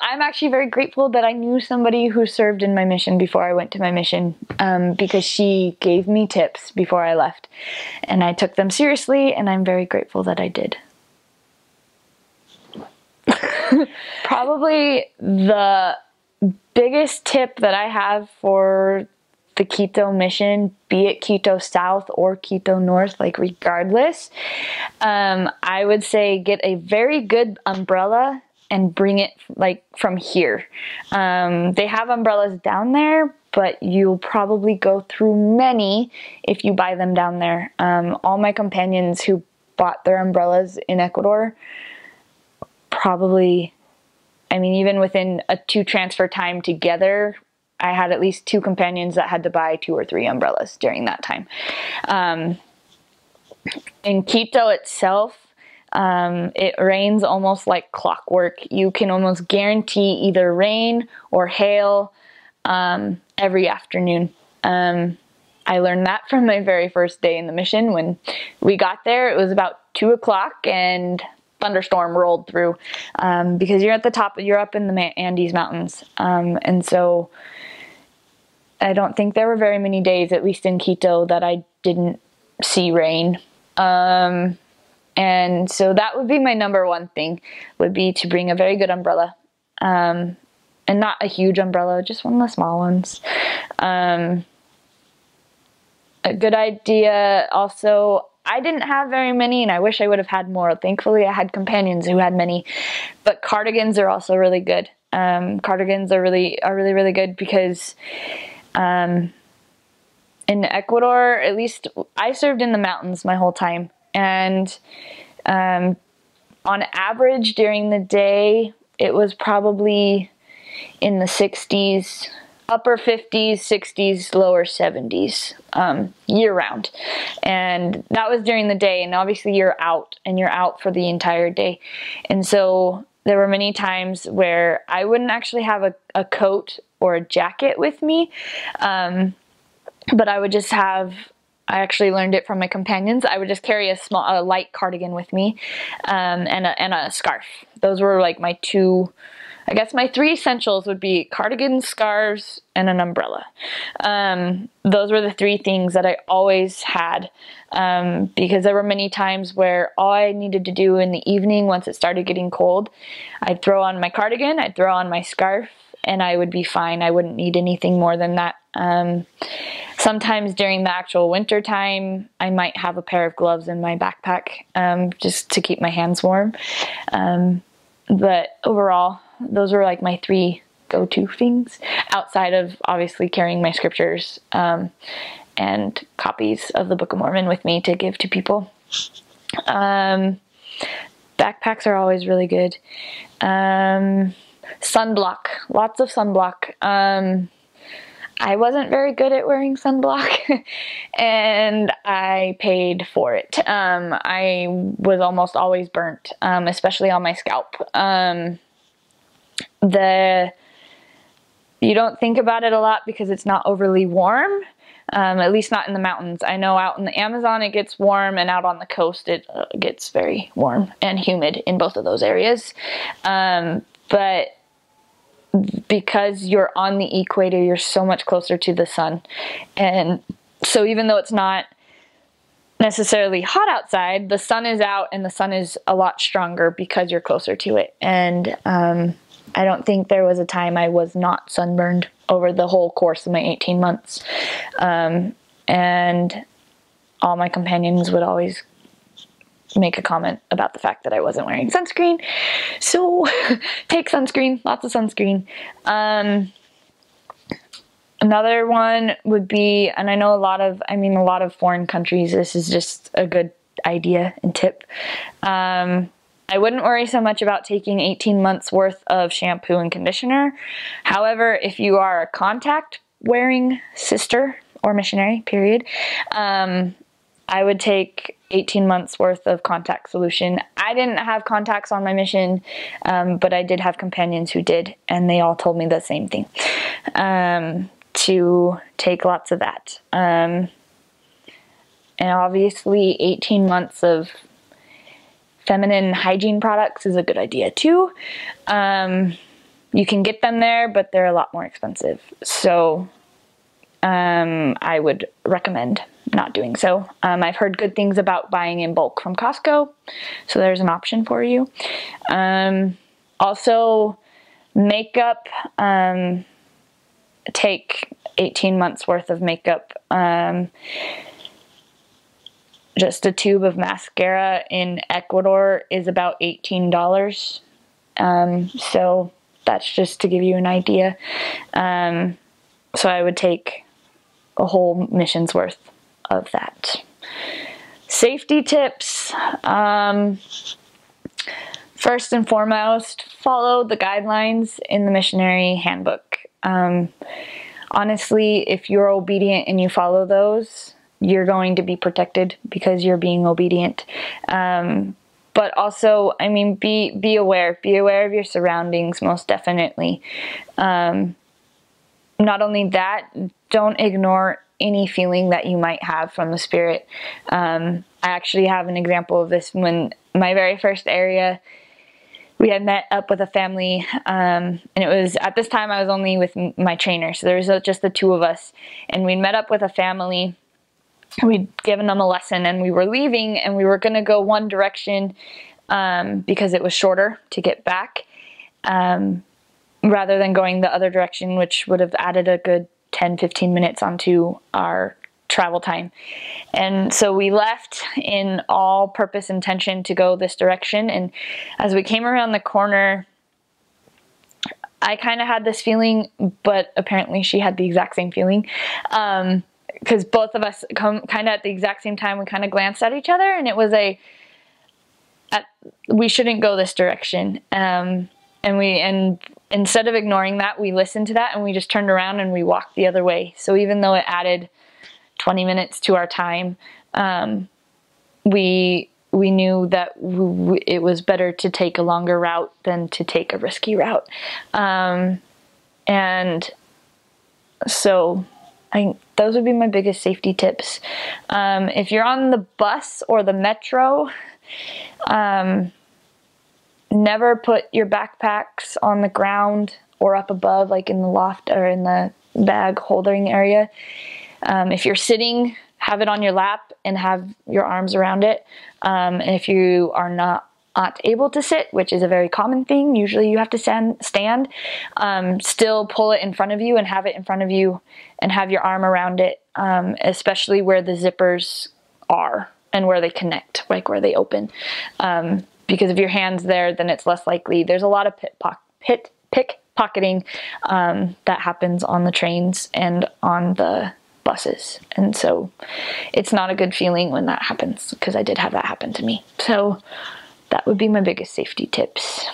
I'm actually very grateful that I knew somebody who served in my mission before I went to my mission um, because she gave me tips before I left. And I took them seriously, and I'm very grateful that I did. Probably the biggest tip that I have for the Quito mission, be it Quito South or Quito North, like regardless, um, I would say get a very good umbrella and bring it like from here. Um, they have umbrellas down there, but you'll probably go through many if you buy them down there. Um, all my companions who bought their umbrellas in Ecuador probably, I mean, even within a two transfer time together, I had at least two companions that had to buy two or three umbrellas during that time. Um, in Quito itself, um, it rains almost like clockwork. You can almost guarantee either rain or hail um, every afternoon. Um, I learned that from my very first day in the mission. When we got there, it was about two o'clock and thunderstorm rolled through um, because you're at the top, you're up in the Andes Mountains. Um, and so I don't think there were very many days, at least in Quito, that I didn't see rain. Um, and so that would be my number one thing would be to bring a very good umbrella. Um, and not a huge umbrella, just one of the small ones. Um, a good idea also I didn't have very many and I wish I would have had more. Thankfully I had companions who had many. But cardigans are also really good. Um, cardigans are really are really really good because um, in Ecuador, at least I served in the mountains my whole time and um, on average during the day, it was probably in the 60s, upper 50s, 60s, lower 70s um, year round. And that was during the day. And obviously, you're out and you're out for the entire day. And so there were many times where I wouldn't actually have a, a coat or a jacket with me, um, but I would just have I actually learned it from my companions. I would just carry a small, a light cardigan with me, um, and a and a scarf. Those were like my two. I guess my three essentials would be cardigan, scarves, and an umbrella. Um, those were the three things that I always had um, because there were many times where all I needed to do in the evening, once it started getting cold, I'd throw on my cardigan, I'd throw on my scarf, and I would be fine. I wouldn't need anything more than that. Um, sometimes during the actual winter time, I might have a pair of gloves in my backpack um, just to keep my hands warm. Um, but overall, those were like my three go-to things outside of obviously carrying my scriptures um, and copies of the Book of Mormon with me to give to people. Um, backpacks are always really good. Um, sunblock, lots of sunblock. Um, I wasn't very good at wearing sunblock and I paid for it. Um, I was almost always burnt, um, especially on my scalp. Um, the you don't think about it a lot because it's not overly warm, um, at least not in the mountains. I know out in the Amazon it gets warm and out on the coast it uh, gets very warm and humid in both of those areas. Um, but because you're on the equator, you're so much closer to the sun. And so even though it's not necessarily hot outside, the sun is out and the sun is a lot stronger because you're closer to it. And um, I don't think there was a time I was not sunburned over the whole course of my 18 months. Um, and all my companions would always make a comment about the fact that I wasn't wearing sunscreen. So take sunscreen, lots of sunscreen. Um, another one would be, and I know a lot of, I mean, a lot of foreign countries, this is just a good idea and tip. Um, I wouldn't worry so much about taking 18 months worth of shampoo and conditioner. However, if you are a contact wearing sister or missionary, period, um, I would take 18 months worth of contact solution. I didn't have contacts on my mission, um, but I did have companions who did, and they all told me the same thing um, to take lots of that. Um, and obviously, 18 months of feminine hygiene products is a good idea too. Um, you can get them there, but they're a lot more expensive. So um, I would recommend not doing so. Um, I've heard good things about buying in bulk from Costco, so there's an option for you. Um, also, makeup. Um, take 18 months worth of makeup. Um, just a tube of mascara in Ecuador is about $18. Um, so that's just to give you an idea. Um, so I would take a whole mission's worth of that. Safety tips. Um, first and foremost, follow the guidelines in the missionary handbook. Um, honestly, if you're obedient and you follow those, you're going to be protected because you're being obedient. Um, but also, I mean, be be aware. Be aware of your surroundings, most definitely. Um, not only that, don't ignore any feeling that you might have from the spirit. Um, I actually have an example of this when my very first area we had met up with a family um, and it was at this time i was only with my trainer so there was just the two of us and we met up with a family we'd given them a lesson and we were leaving and we were going to go one direction um, because it was shorter to get back um, rather than going the other direction which would have added a good 10 15 minutes onto our travel time and so we left in all purpose intention to go this direction and as we came around the corner I kind of had this feeling, but apparently she had the exact same feeling. Um, because both of us come kind of at the exact same time we kind of glanced at each other and it was a at, we shouldn't go this direction um, and we and instead of ignoring that we listened to that and we just turned around and we walked the other way so even though it added 20 minutes to our time um, we we knew that it was better to take a longer route than to take a risky route um, and so I those would be my biggest safety tips. Um, if you're on the bus or the metro, um, never put your backpacks on the ground or up above, like in the loft or in the bag holding area. Um, if you're sitting, have it on your lap and have your arms around it. Um, and if you are not not able to sit, which is a very common thing. Usually you have to stand, stand. Um, still pull it in front of you and have it in front of you and have your arm around it, um, especially where the zippers are and where they connect, like where they open. Um, because if your hand's there, then it's less likely. There's a lot of pit, po pit pickpocketing um, that happens on the trains and on the buses. And so it's not a good feeling when that happens because I did have that happen to me. So that would be my biggest safety tips.